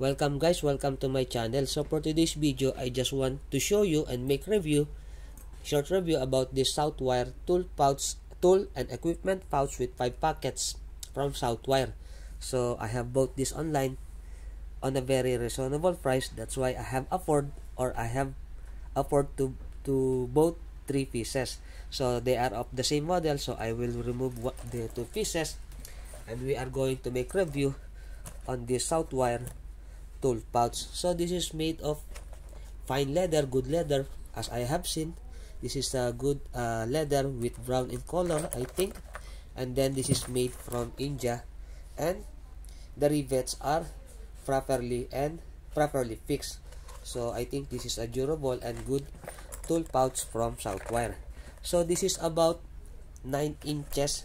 Welcome guys, welcome to my channel. So for today's video, I just want to show you and make review, short review about this Southwire tool pouch, tool and equipment pouch with 5 pockets from Southwire. So I have bought this online on a very reasonable price. That's why I have afford or I have afford to to both three pieces. So they are of the same model. So I will remove the two pieces and we are going to make review on this Southwire tool pouch. So this is made of fine leather, good leather as I have seen. This is a good uh, leather with brown in color, I think. And then this is made from India and the rivets are properly and properly fixed. So I think this is a durable and good tool pouch from Southwire. So this is about 9 inches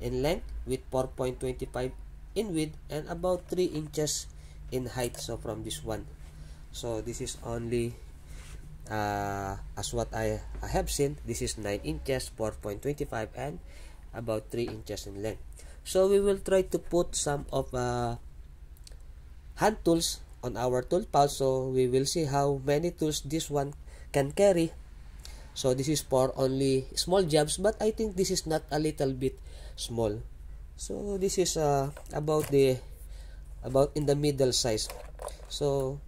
in length with 4.25 in width and about 3 inches in height. So from this one. So this is only uh, as what I, I have seen this is 9 inches 4.25 and about 3 inches in length. So we will try to put some of uh, hand tools on our tool pouch so we will see how many tools this one can carry. So this is for only small jobs but I think this is not a little bit small. So this is uh, about the about in the middle size. So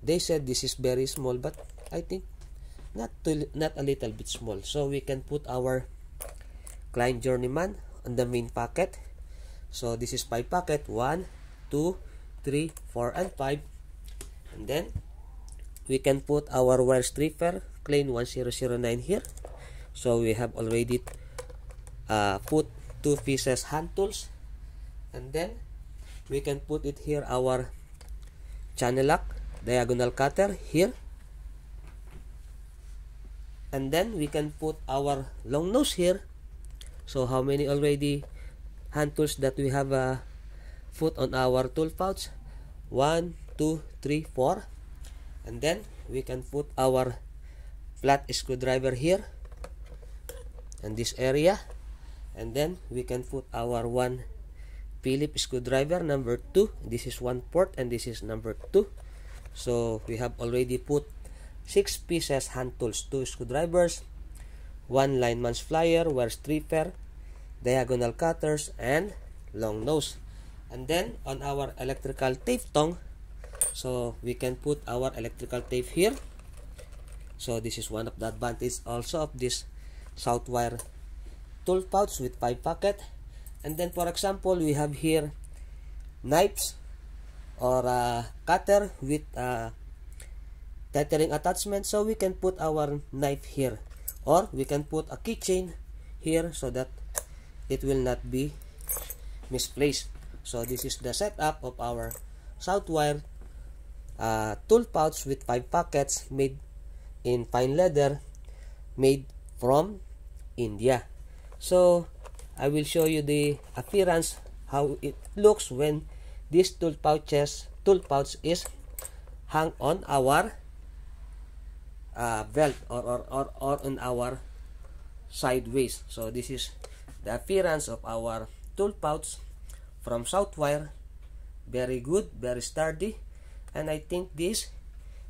they said this is very small but I think not to, not a little bit small. So we can put our Klein Journeyman on the main pocket. So this is 5 pocket. 1 2 3 4 and 5 and then we can put our wire stripper Klein 1009 here. So we have already uh, put two pieces hand tools. And then we can put it here our channel lock diagonal cutter here. And then we can put our long nose here. So how many already hand tools that we have uh, put on our tool pouch? One two three four. And then we can put our flat screwdriver here in this area. And then we can put our one Phillips screwdriver number 2 this is one port and this is number 2 so we have already put six pieces hand tools two screwdrivers one lineman's plier wire stripper diagonal cutters and long nose. And then on our electrical tape tong so we can put our electrical tape here. So this is one of the advantage also of this Southwire tool pouch with 5 pocket and then for example we have here knives or a cutter with a tethering attachment. So we can put our knife here. Or we can put a keychain here so that it will not be misplaced. So this is the setup of our Southwire uh, tool pouch with 5 pockets made in fine leather made from India. So I will show you the appearance how it looks when this tool pouches tool pouch is hung on our uh, belt or, or, or, or on our sideways. So this is the appearance of our tool pouch from Southwire. Very good very sturdy and I think this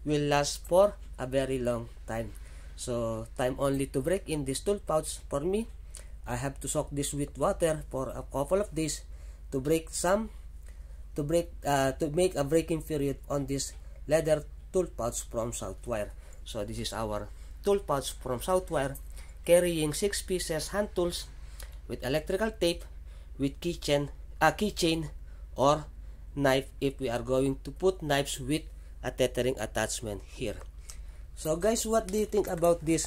will last for a very long time. So time only to break in this tool pouch for me I have to soak this with water for a couple of days to break some to break uh, to make a breaking period on this leather tool pouch from Southwire. So this is our tool pouch from Southwire carrying 6 pieces hand tools with electrical tape with keychain a uh, keychain or knife if we are going to put knives with a tethering attachment here. So guys, what do you think about this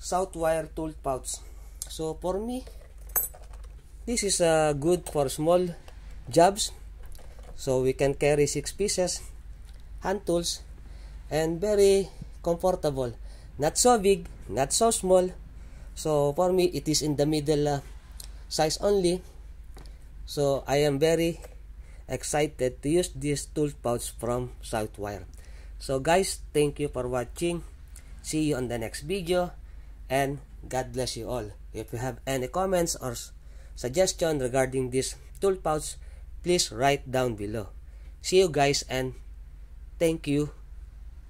Southwire tool pouch? So for me this is uh, good for small jobs. So we can carry six pieces hand tools and very comfortable. Not so big not so small. So for me it is in the middle uh, size only. So I am very excited to use this tool pouch from Southwire. So guys thank you for watching. See you on the next video and God bless you all If you have any comments or suggestion regarding this tool pouch, please write down below. See you guys and thank you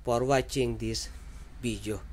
for watching this video.